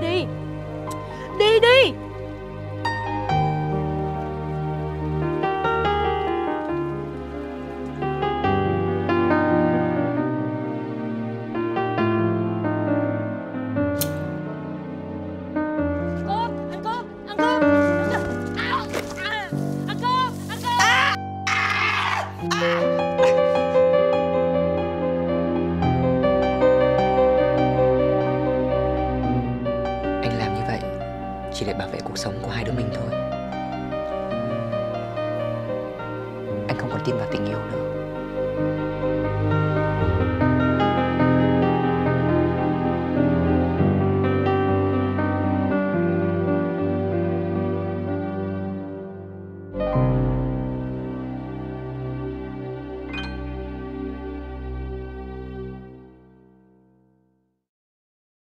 đi chỉ để bảo vệ cuộc sống của hai đứa mình thôi. Anh không còn tin vào tình yêu nữa.